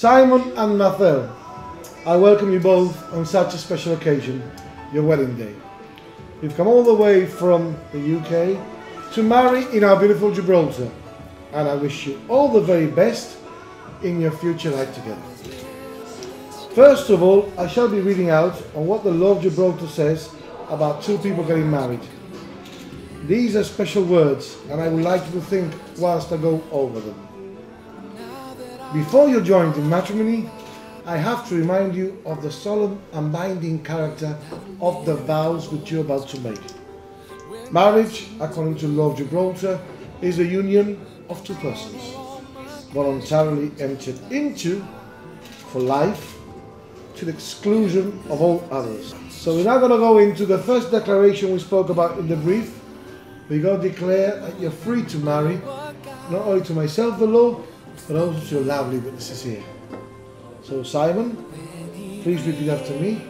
Simon and Marcel, I welcome you both on such a special occasion, your wedding day. You've come all the way from the UK to marry in our beautiful Gibraltar, and I wish you all the very best in your future life together. First of all, I shall be reading out on what the law of Gibraltar says about two people getting married. These are special words, and I would like you to think whilst I go over them. Before you join in matrimony, I have to remind you of the solemn and binding character of the vows which you're about to make. Marriage, according to law of Gibraltar, is a union of two persons, voluntarily entered into for life to the exclusion of all others. So we're now going to go into the first declaration we spoke about in the brief. We're going to declare that you're free to marry, not only to myself, the law, but also to your lovely witnesses here. So Simon, please repeat after me.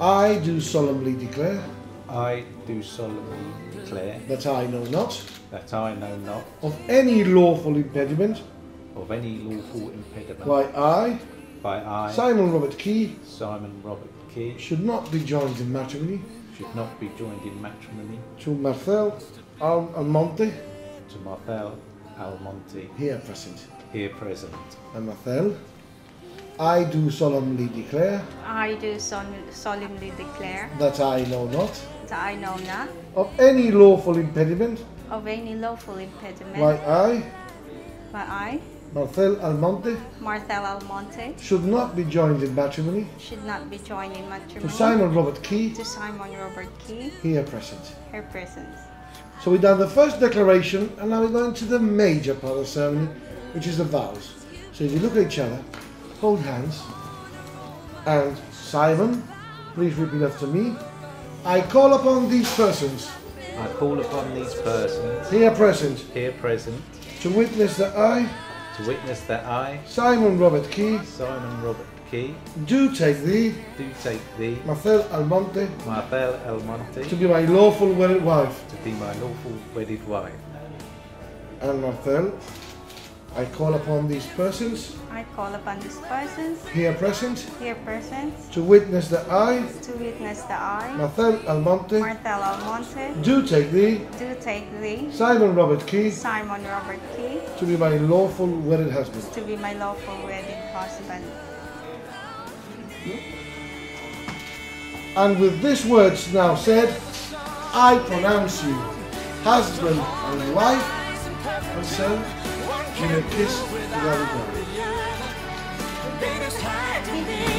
I do solemnly declare. I do solemnly declare. That I know not. That I know not. Of any lawful impediment. Of any lawful impediment. Why I, by I, Simon Robert Key, Simon Robert Key, should not be joined in matrimony. should not be joined in matrimony. To Marcel Al- Almonte, to Marcel Almonte, here present. here present. And Marcel, I do solemnly declare I do sol- solemnly declare that I know not that I know not of any lawful impediment of any lawful impediment why I, why I, Marcel Almonte, Marthel Almonte, should not be joined in matrimony should not be joined in matrimony. to matrimony Simon Robert Key, to Simon Robert Key, here present. Here presence. So we've done the first declaration, and now we're going to the major part of the ceremony, which is the vows. So if you look at each other, hold hands, and Simon, please repeat after me. I call upon these persons I call upon these persons here present here present to witness that I, to witness that I, Simon Robert Key, Simon Robert Key, do take thee, do take thee, Marcel Almonte, Marcel Almonte, to be my lawful wedded wife, to be my lawful wedded wife. and Marcel, I call upon these persons. I call upon these persons. Here present. Here present. To witness that I, to witness that I, Marcel Almonte, Marthel Almonte, do take thee, do take thee, Simon Robert Key, Simon Robert Key, to be my lawful wedded husband. to be my lawful wedded husband. And with these words now said, I pronounce you husband and wife, and so you may kiss the other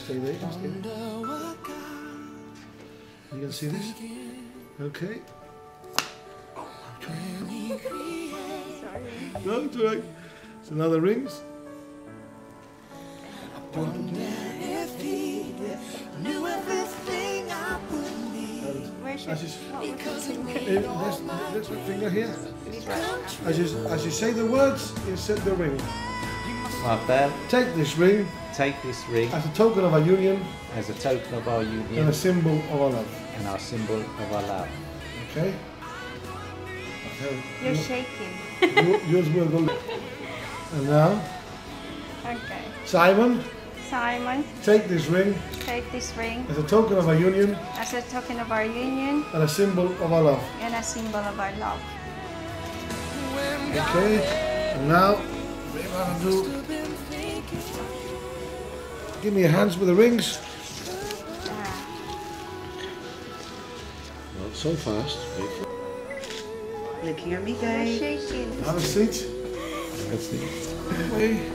To stay there? You can stay there. You can see this? Okay. Oh, I'm. No, it's all right. So now the rings. Do you want to do it? And Where's as you, eh, this, this finger here. As you, as you say the words, insert the ring. Marcel, Take this ring take this ring as a token of our union as a token of our union, and a symbol of our love. and our symbol of our love. Okay? You're shaking. You- Yours will go. And now, Okay. Simon, Simon, take this ring take this ring as a token of our union as a token of our union and a symbol of our love. and a symbol of our love. Okay? And now, what you want to do? Give me your hands with the rings. Not so fast. Wait. Looking at me, you're guys. shaking. Have a seat. That's it. Hey.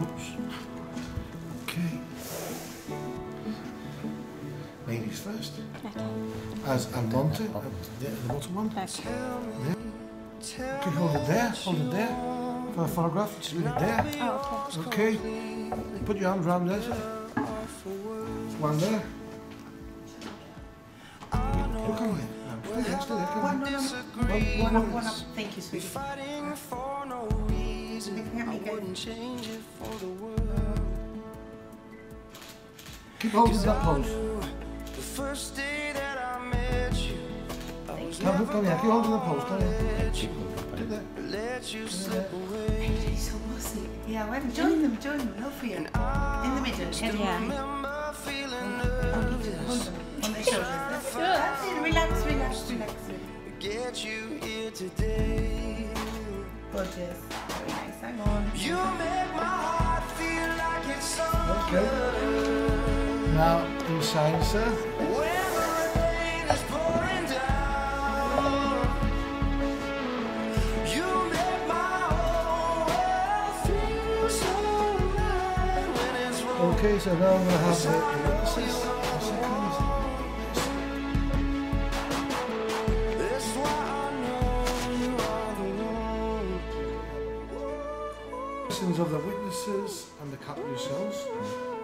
Oops. Okay. Ladies first. As Almonte, uh, the, the bottom one. Okay. Okay, hold it there, hold it there. For a photograph, it's really there. Oh, Okay. Put your arms around there. sir. One there. Look on here. Still there, still there. Come One, on. no, no, no. One up, one up. Thank you, sweetie. Looking at me, good. Keep holding that pose. The first day Come, come here. Keep holding the pose. Come here. Keep moving, Get babe. there. let you slip away. So bossy. Yeah, well, join them, join them. No fear. In the middle, head Yeah. and feet. Hold them, on their shoulders. That's, that's it. Relax, relax, relax. get you here today. Gorgeous. Very nice. Hang on. You make my heart feel like it's so Okay. Now, inside, sir. Okay, so now I'm going to have the, the witnesses. The seconds. That's I know you are the one. Questions of the witnesses and the couple yourselves.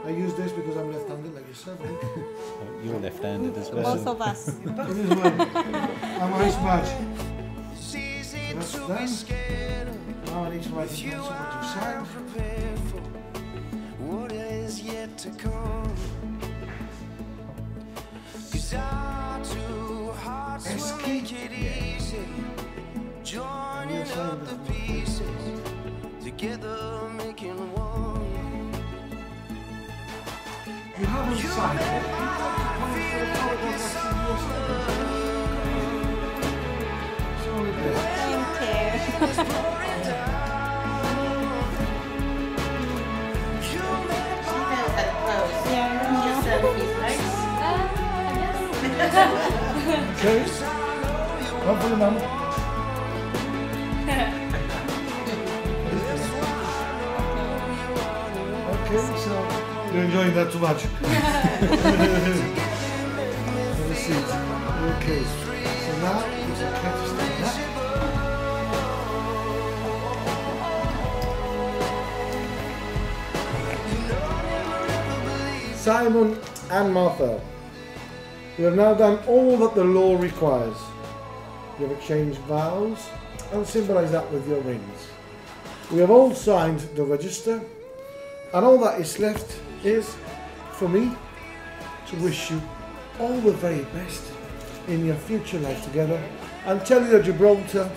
I use this because I'm left-handed like yourself. You're left-handed as well. Both of us. It is well. I'm a nice match. That's to done. Now I need to write the You notes what you are signed. prepared for what is yet to come. Cause our two hearts will make it easy. Joining up the pieces, together making one. You haven't signed it. You have to point for the Okay. Come for the mum. Okay, so you're enjoying that too much. Have a seat. Okay. So now you can catch like that. Simon and Martha, you have now done all that the law requires. You have exchanged vows and symbolise that with your rings. We have all signed the register, and all that is left is for me to wish you all the very best in your future life together and tell you that Gibraltar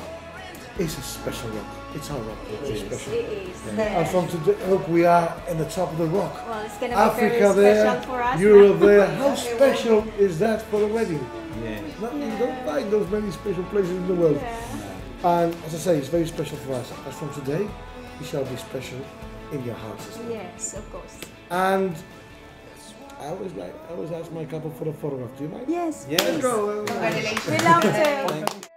is a special rock. It's our rock. It's special. It is. And from today, look, we are in the top of the rock. Well, it's going to be Africa very there, for us. Europe now. there. How special is that for a wedding? Yeah. Not, You don't find those many special places in the world. Yeah. And as I say, it's very special for us. As from today, it shall be special in your hearts as well. Yes, of course. And I always like, I always ask my couple for a photograph. Do you mind? Yes. Yes. Go. Congratulations. We love to. Thank-